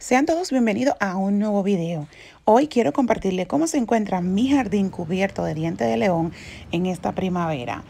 Sean todos bienvenidos a un nuevo video. Hoy quiero compartirles cómo se encuentra mi jardín cubierto de diente de león en esta primavera.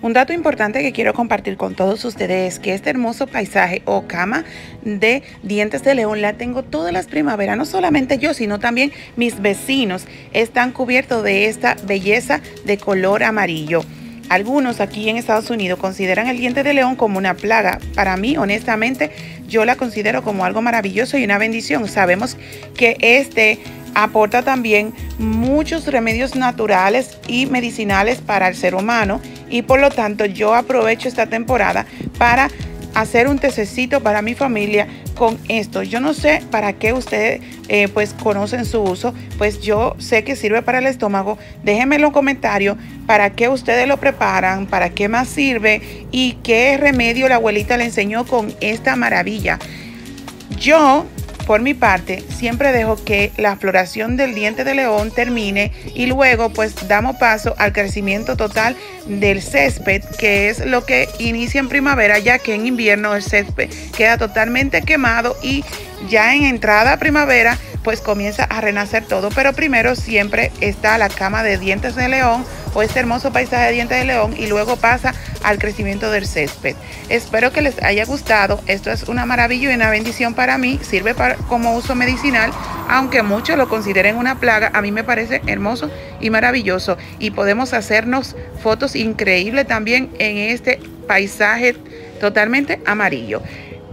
Un dato importante que quiero compartir con todos ustedes es que este hermoso paisaje o cama de dientes de león la tengo todas las primaveras. No solamente yo, sino también mis vecinos están cubiertos de esta belleza de color amarillo. Algunos aquí en Estados Unidos consideran el diente de león como una plaga. Para mí, honestamente, yo la considero como algo maravilloso y una bendición. Sabemos que este aporta también muchos remedios naturales y medicinales para el ser humano y por lo tanto yo aprovecho esta temporada para hacer un tececito para mi familia con esto. Yo no sé para qué ustedes eh, pues conocen su uso, pues yo sé que sirve para el estómago. Déjenme en los comentarios para qué ustedes lo preparan, para qué más sirve y qué remedio la abuelita le enseñó con esta maravilla. Yo por mi parte, siempre dejo que la floración del diente de león termine y luego pues damos paso al crecimiento total del césped, que es lo que inicia en primavera, ya que en invierno el césped queda totalmente quemado y ya en entrada a primavera pues comienza a renacer todo, pero primero siempre está la cama de dientes de león o este hermoso paisaje de dientes de león y luego pasa al crecimiento del césped. Espero que les haya gustado, esto es una maravilla y una bendición para mí, sirve para, como uso medicinal, aunque muchos lo consideren una plaga, a mí me parece hermoso y maravilloso. Y podemos hacernos fotos increíbles también en este paisaje totalmente amarillo.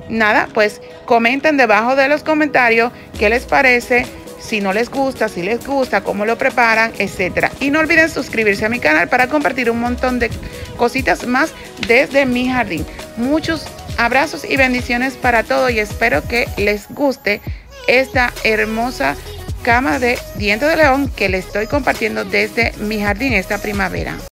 Nada, pues comenten debajo de los comentarios qué les parece, si no les gusta, si les gusta, cómo lo preparan, etcétera. Y no olviden suscribirse a mi canal para compartir un montón de cositas más desde mi jardín. Muchos abrazos y bendiciones para todos y espero que les guste esta hermosa cama de diente de león que les estoy compartiendo desde mi jardín esta primavera.